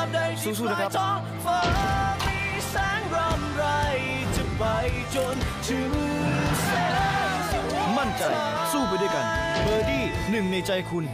าบใดที่สู้ๆนะครับปลายท้องฟ้ามีแสงรำไรจะไปจนถึงแสงมั่นใจสู้ไปด้วยกันเบอร์ดี้หนึ่งในใจคุณ